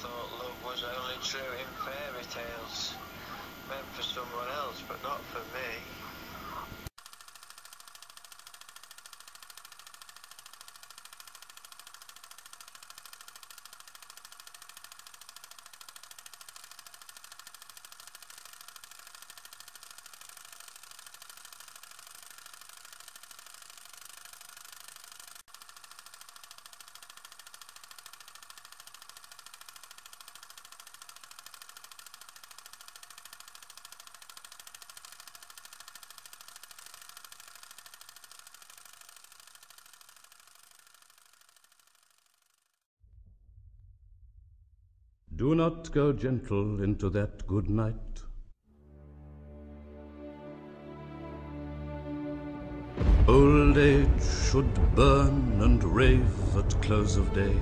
thought love was only true in fairy tales. Meant for someone else, but not for me. Do not go gentle into that good night. Old age should burn and rave at close of day.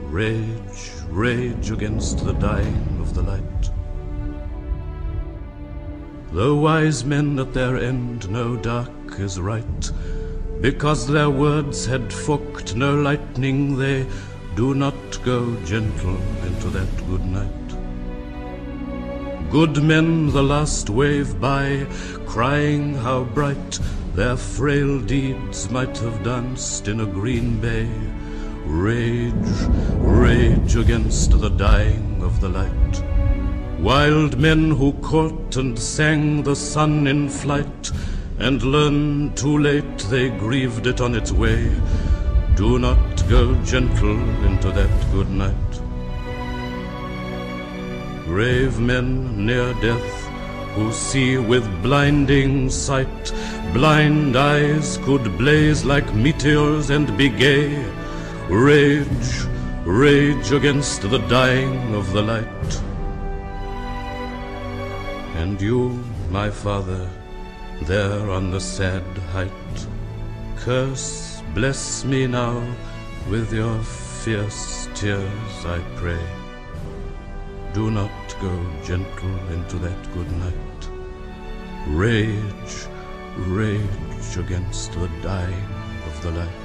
Rage, rage against the dying of the light. Though wise men at their end know dark is right, because their words had forked no lightning, they do not go gentle into that good night. Good men the last wave by, crying how bright their frail deeds might have danced in a green bay. Rage, rage against the dying of the light. Wild men who caught and sang the sun in flight, and learned too late they grieved it on its way. Do not go gentle into that good night. Brave men near death who see with blinding sight, blind eyes could blaze like meteors and be gay. Rage, rage against the dying of the light. And you, my father, there on the sad height, curse, bless me now with your fierce tears, I pray. Do not go gentle into that good night. Rage, rage against the dying of the light.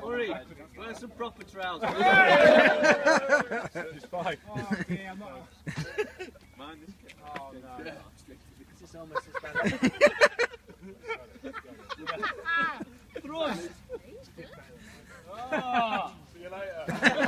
Hurry, wear some proper trousers. It's fine. Oh, I'm not. Mine is. Oh, no. Almost as bad. See you later.